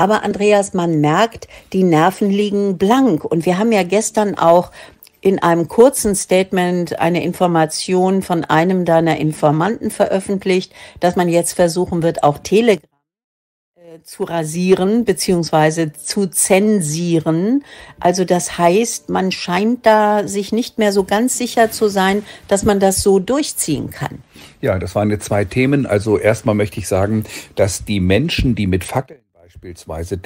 Aber Andreas, man merkt, die Nerven liegen blank. Und wir haben ja gestern auch in einem kurzen Statement eine Information von einem deiner Informanten veröffentlicht, dass man jetzt versuchen wird, auch Telegram äh, zu rasieren beziehungsweise zu zensieren. Also das heißt, man scheint da sich nicht mehr so ganz sicher zu sein, dass man das so durchziehen kann. Ja, das waren jetzt zwei Themen. Also erstmal möchte ich sagen, dass die Menschen, die mit Fackeln beispielsweise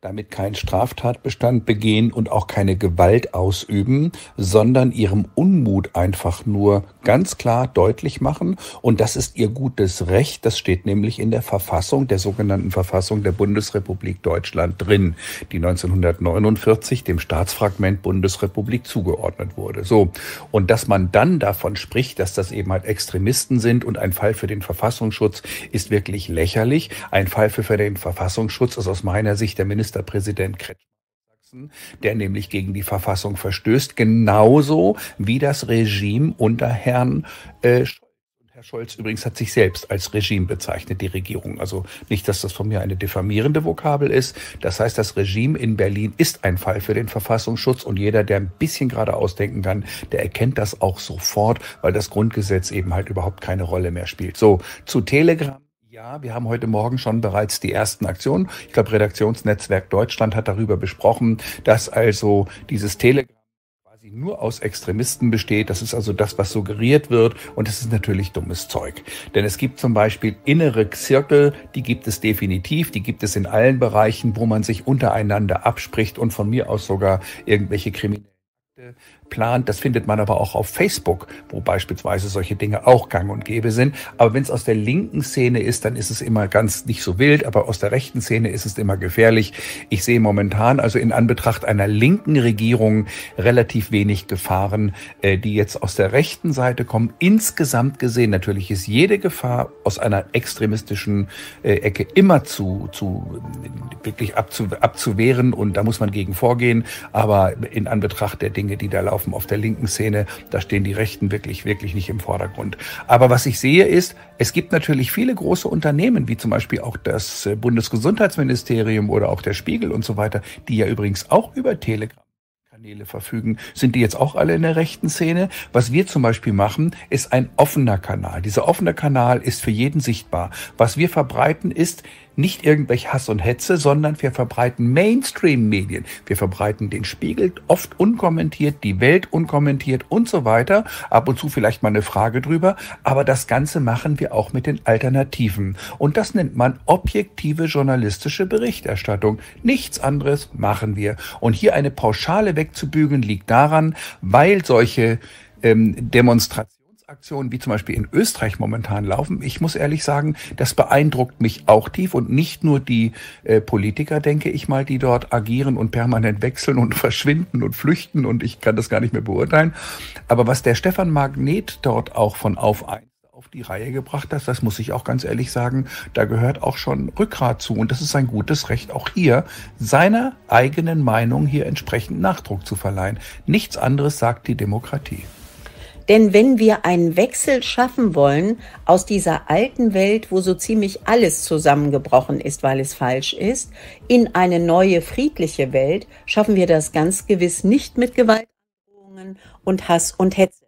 damit keinen Straftatbestand begehen und auch keine Gewalt ausüben, sondern ihrem Unmut einfach nur ganz klar deutlich machen. Und das ist ihr gutes Recht. Das steht nämlich in der Verfassung, der sogenannten Verfassung der Bundesrepublik Deutschland drin, die 1949 dem Staatsfragment Bundesrepublik zugeordnet wurde. So. Und dass man dann davon spricht, dass das eben halt Extremisten sind und ein Fall für den Verfassungsschutz ist wirklich lächerlich. Ein Fall für den Verfassungsschutz ist aus meiner Sicht der Minister Ministerpräsident Kretschmann der nämlich gegen die Verfassung verstößt, genauso wie das Regime unter Herrn äh, Scholz. Herr Scholz übrigens hat sich selbst als Regime bezeichnet, die Regierung. Also nicht, dass das von mir eine diffamierende Vokabel ist. Das heißt, das Regime in Berlin ist ein Fall für den Verfassungsschutz und jeder, der ein bisschen gerade ausdenken kann, der erkennt das auch sofort, weil das Grundgesetz eben halt überhaupt keine Rolle mehr spielt. So, zu Telegram. Ja, wir haben heute Morgen schon bereits die ersten Aktionen. Ich glaube, Redaktionsnetzwerk Deutschland hat darüber besprochen, dass also dieses Telegram quasi nur aus Extremisten besteht. Das ist also das, was suggeriert wird. Und es ist natürlich dummes Zeug. Denn es gibt zum Beispiel innere Zirkel, die gibt es definitiv. Die gibt es in allen Bereichen, wo man sich untereinander abspricht und von mir aus sogar irgendwelche Kriminellen plant. Das findet man aber auch auf Facebook, wo beispielsweise solche Dinge auch gang und gäbe sind. Aber wenn es aus der linken Szene ist, dann ist es immer ganz nicht so wild, aber aus der rechten Szene ist es immer gefährlich. Ich sehe momentan also in Anbetracht einer linken Regierung relativ wenig Gefahren, äh, die jetzt aus der rechten Seite kommen. Insgesamt gesehen natürlich ist jede Gefahr aus einer extremistischen äh, Ecke immer zu, zu wirklich abzu, abzuwehren und da muss man gegen vorgehen. Aber in Anbetracht der Dinge, die da laufen, laufen auf der linken Szene. Da stehen die Rechten wirklich, wirklich nicht im Vordergrund. Aber was ich sehe ist, es gibt natürlich viele große Unternehmen, wie zum Beispiel auch das äh, Bundesgesundheitsministerium oder auch der Spiegel und so weiter, die ja übrigens auch über Telegram Kanäle verfügen. Sind die jetzt auch alle in der rechten Szene? Was wir zum Beispiel machen, ist ein offener Kanal. Dieser offene Kanal ist für jeden sichtbar. Was wir verbreiten ist nicht irgendwelche Hass und Hetze, sondern wir verbreiten Mainstream-Medien. Wir verbreiten den Spiegel oft unkommentiert, die Welt unkommentiert und so weiter. Ab und zu vielleicht mal eine Frage drüber. Aber das Ganze machen wir auch mit den Alternativen. Und das nennt man objektive journalistische Berichterstattung. Nichts anderes machen wir. Und hier eine Pauschale wegzubügeln liegt daran, weil solche ähm, Demonstrationen Aktionen wie zum Beispiel in Österreich momentan laufen, ich muss ehrlich sagen, das beeindruckt mich auch tief und nicht nur die äh, Politiker, denke ich mal, die dort agieren und permanent wechseln und verschwinden und flüchten und ich kann das gar nicht mehr beurteilen. Aber was der Stefan Magnet dort auch von auf ein auf die Reihe gebracht hat, das muss ich auch ganz ehrlich sagen, da gehört auch schon Rückgrat zu und das ist ein gutes Recht, auch hier seiner eigenen Meinung hier entsprechend Nachdruck zu verleihen. Nichts anderes sagt die Demokratie. Denn wenn wir einen Wechsel schaffen wollen aus dieser alten Welt, wo so ziemlich alles zusammengebrochen ist, weil es falsch ist, in eine neue friedliche Welt, schaffen wir das ganz gewiss nicht mit Gewalt und Hass und Hetze.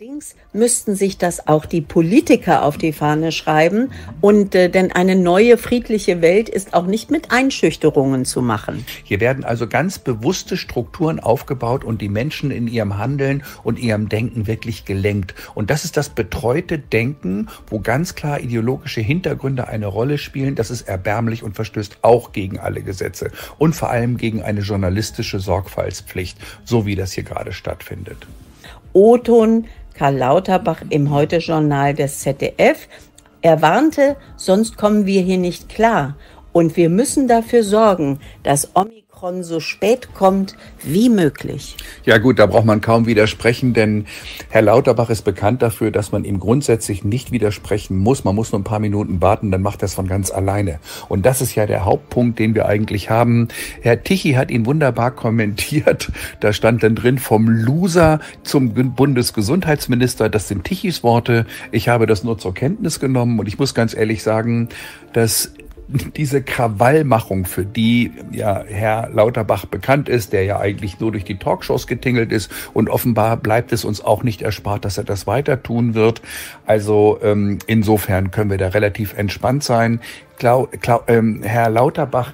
Allerdings müssten sich das auch die Politiker auf die Fahne schreiben. Und äh, denn eine neue friedliche Welt ist auch nicht mit Einschüchterungen zu machen. Hier werden also ganz bewusste Strukturen aufgebaut und die Menschen in ihrem Handeln und ihrem Denken wirklich gelenkt. Und das ist das betreute Denken, wo ganz klar ideologische Hintergründe eine Rolle spielen. Das ist erbärmlich und verstößt auch gegen alle Gesetze und vor allem gegen eine journalistische Sorgfaltspflicht, so wie das hier gerade stattfindet. O-Ton Karl Lauterbach im Heute-Journal des ZDF. Er warnte, sonst kommen wir hier nicht klar. Und wir müssen dafür sorgen, dass Omikron Omikron so spät kommt wie möglich. Ja gut, da braucht man kaum widersprechen, denn Herr Lauterbach ist bekannt dafür, dass man ihm grundsätzlich nicht widersprechen muss. Man muss nur ein paar Minuten warten, dann macht er es von ganz alleine. Und das ist ja der Hauptpunkt, den wir eigentlich haben. Herr Tichy hat ihn wunderbar kommentiert. Da stand dann drin vom Loser zum Bundesgesundheitsminister. Das sind Tichys Worte. Ich habe das nur zur Kenntnis genommen und ich muss ganz ehrlich sagen, dass diese Krawallmachung, für die ja Herr Lauterbach bekannt ist, der ja eigentlich nur durch die Talkshows getingelt ist und offenbar bleibt es uns auch nicht erspart, dass er das weiter tun wird. Also ähm, insofern können wir da relativ entspannt sein. Klau, Klau, ähm, Herr Lauterbach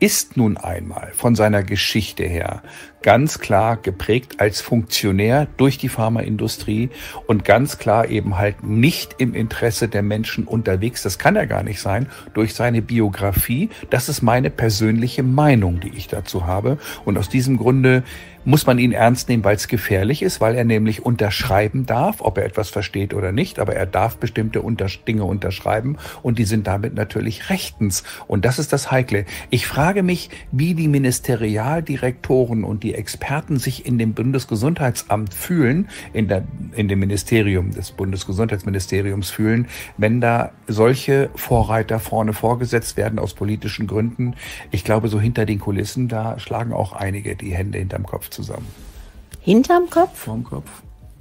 ist nun einmal von seiner Geschichte her ganz klar geprägt als Funktionär durch die Pharmaindustrie und ganz klar eben halt nicht im Interesse der Menschen unterwegs. Das kann er gar nicht sein durch seine Biografie. Das ist meine persönliche Meinung, die ich dazu habe. Und aus diesem Grunde muss man ihn ernst nehmen, weil es gefährlich ist, weil er nämlich unterschreiben darf, ob er etwas versteht oder nicht, aber er darf bestimmte Dinge unterschreiben und die sind damit natürlich rechtens. Und das ist das Heikle. Ich frage mich, wie die Ministerialdirektoren und die Experten sich in dem Bundesgesundheitsamt fühlen, in, der, in dem Ministerium des Bundesgesundheitsministeriums fühlen, wenn da solche Vorreiter vorne vorgesetzt werden aus politischen Gründen. Ich glaube, so hinter den Kulissen, da schlagen auch einige die Hände hinterm Kopf zusammen. Hinterm Kopf? Vorm Kopf.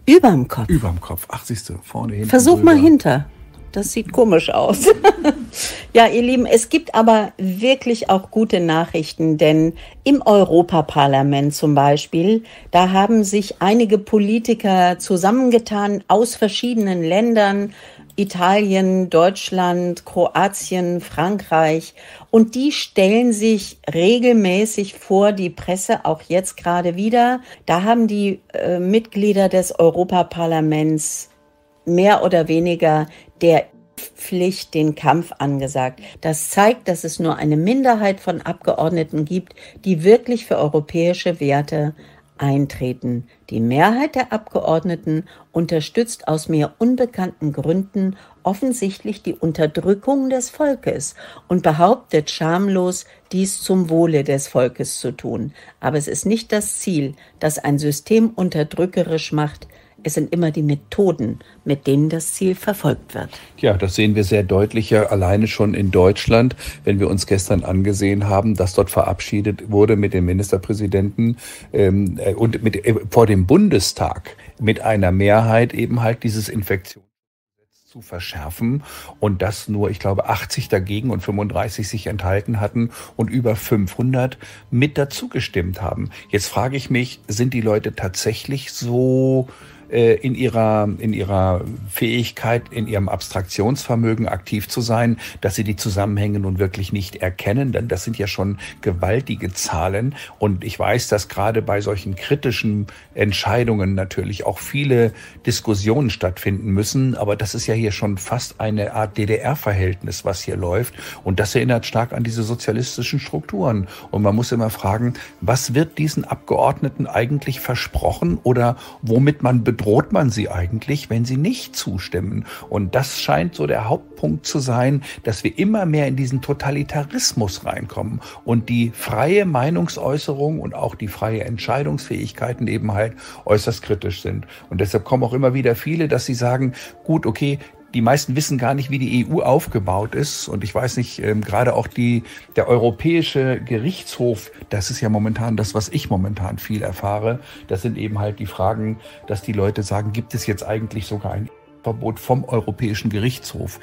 Überm Kopf. Überm Kopf. Ach, siehst du, vorne hinten. Versuch drüber. mal hinter. Das sieht komisch aus. ja, ihr Lieben, es gibt aber wirklich auch gute Nachrichten, denn im Europaparlament zum Beispiel, da haben sich einige Politiker zusammengetan aus verschiedenen Ländern, Italien, Deutschland, Kroatien, Frankreich. Und die stellen sich regelmäßig vor die Presse, auch jetzt gerade wieder. Da haben die äh, Mitglieder des Europaparlaments mehr oder weniger der Pflicht den Kampf angesagt. Das zeigt, dass es nur eine Minderheit von Abgeordneten gibt, die wirklich für europäische Werte eintreten. Die Mehrheit der Abgeordneten unterstützt aus mir unbekannten Gründen offensichtlich die Unterdrückung des Volkes und behauptet schamlos, dies zum Wohle des Volkes zu tun. Aber es ist nicht das Ziel, das ein System unterdrückerisch macht, es sind immer die Methoden, mit denen das Ziel verfolgt wird. Ja, das sehen wir sehr deutlich ja alleine schon in Deutschland, wenn wir uns gestern angesehen haben, dass dort verabschiedet wurde mit dem Ministerpräsidenten ähm, äh, und mit, äh, vor dem Bundestag mit einer Mehrheit eben halt dieses Infektions zu verschärfen und das nur, ich glaube, 80 dagegen und 35 sich enthalten hatten und über 500 mit dazu gestimmt haben. Jetzt frage ich mich, sind die Leute tatsächlich so in ihrer, in ihrer Fähigkeit, in ihrem Abstraktionsvermögen aktiv zu sein, dass sie die Zusammenhänge nun wirklich nicht erkennen, denn das sind ja schon gewaltige Zahlen. Und ich weiß, dass gerade bei solchen kritischen Entscheidungen natürlich auch viele Diskussionen stattfinden müssen. Aber das ist ja hier schon fast eine Art DDR-Verhältnis, was hier läuft. Und das erinnert stark an diese sozialistischen Strukturen. Und man muss immer fragen, was wird diesen Abgeordneten eigentlich versprochen oder womit man bedroht man sie eigentlich, wenn sie nicht zustimmen? Und das scheint so der Hauptpunkt zu sein, dass wir immer mehr in diesen Totalitarismus reinkommen und die freie Meinungsäußerung und auch die freie Entscheidungsfähigkeiten eben halt äußerst kritisch sind. Und deshalb kommen auch immer wieder viele, dass sie sagen, gut, okay, die meisten wissen gar nicht, wie die EU aufgebaut ist. Und ich weiß nicht, ähm, gerade auch die, der Europäische Gerichtshof, das ist ja momentan das, was ich momentan viel erfahre. Das sind eben halt die Fragen, dass die Leute sagen, gibt es jetzt eigentlich sogar ein Verbot vom Europäischen Gerichtshof?